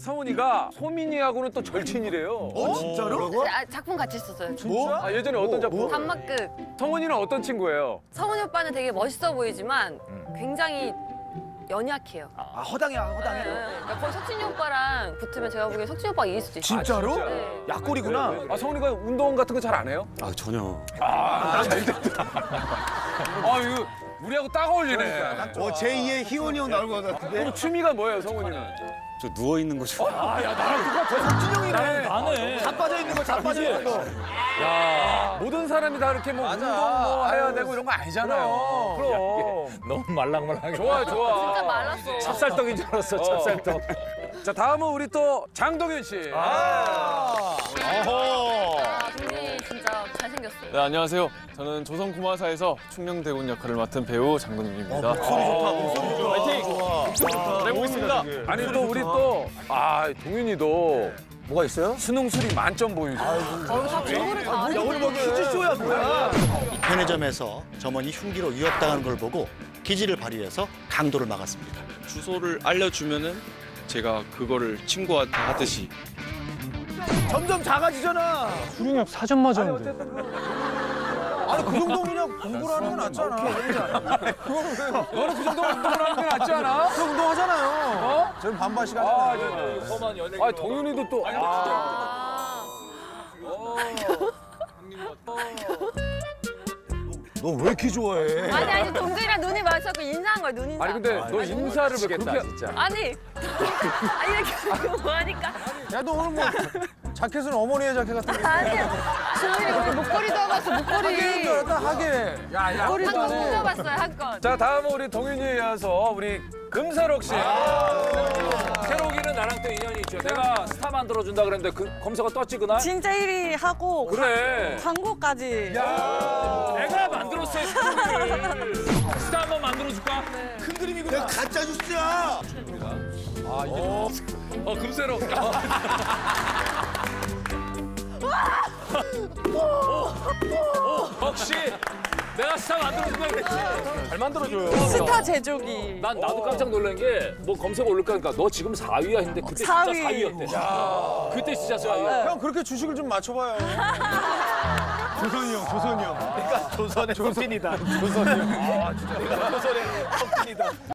성훈이가 소민이하고는 또 절친이래요. 어 진짜로? 아, 작품 같이 했었어요. 뭐? 아, 예전에 어떤 작품? 단막극. 성훈이는 어떤 친구예요? 성훈이 오빠는 되게 멋있어 보이지만 굉장히 연약해요. 아 허당이야 네, 허당해. 그러니까 거의 석진이 오빠랑 붙으면 제가 보기엔 석진이 오빠가 이길 수도 있어요. 진짜로? 진짜? 네. 약골이구나. 아, 성훈이가 운동 같은 거 잘 안 해요? 아 전혀. 아, 이거 우리하고 딱 어울리네. 어 제2의 희원이 형 나올 것 같은데. 그럼 취미가 뭐예요, 성훈이는? 저 누워 있는 거 좋아. 아, 야, 나랑 똑같아. 석진형이네. 나네. 다 빠져 있는 거, 다 빠져 있는 거. 야, 모든 사람이 다 이렇게 뭐 운동 뭐 해야 되고 이런 거 아니잖아요. 그럼. 너무 말랑말랑해. 좋아, 좋아. 진짜 말랐어. 찹쌀떡인 줄 알았어, 어. 찹쌀떡. 자, 다음은 우리 또 장동윤 씨. 아, 잘생겼어요. 네, 안녕하세요. 저는 조선구마사에서 충령대군 역할을 맡은 배우 장동윤입니다. 목소리 좋다, 목소리 좋아. 파이팅! 잘해보겠습니다. 아니 또 우리 또 아, 동윤이도 뭐가 있어요? 수능술이 만점 보이죠. 오늘 뭐 퀴즈쇼야 뭐야? 편의점에서 점원이 흉기로 위협당하는 걸 보고 기지를 발휘해서 강도를 막았습니다. 주소를 알려주면은 제가 그거를 친구한테 하듯이 점점 작아지잖아. 수능역 사전 맞았는데. 아니 그 정도 그냥 공부를 하는 건 낫잖아. 너는 그 정도 운동을 하는 게 낫지 않아? 저 운동하잖아요. 어? 저는 반반 아, 시간이잖아요. 저, 아, 동윤이도 또. 아, 아, 너 왜 이렇게 좋아해? 아니 아니 동근이랑 눈이 마주쳤고 인사한 거야 눈 인사. 아니 근데 너 인사를 왜 그렇게 아니 아니 이렇게 뭐 하니까 야 너 오늘 뭐 자켓은 어머니의 자켓 같은 거. 아니야. 오늘 목걸이도 하고 목걸이. 하게. 야, 야. 한건 꽂아봤어요 한 건. 자 다음은 우리 동윤이에 이어서 우리 금세록 씨. 새로기는 나랑 또 인연이 있죠. 내가 스타 만들어준다 그랬는데 그 검사가 떴지 그날? 진짜 1위 하고 그래. 광고까지. 내 스타 한번 만들어줄까? 내가 가짜 뉴스야. 어 금세록. 역시 내가 스타 만들어준다 그랬지. 잘 만들어줘요. 스타 제조기. 난 나도 깜짝 놀란 게 뭐 검색 올릴까 하니까 너 지금 4위야 했는데 그때 사 진짜 위. 4위였대. 그때 진짜 4위야. 형 그렇게 주식을 좀 맞춰봐요. 조선이 형, 조선이 형. 그러니까 조선의 조선이다. 조선이 형. 아 진짜. 내가 조선의 혁신이다.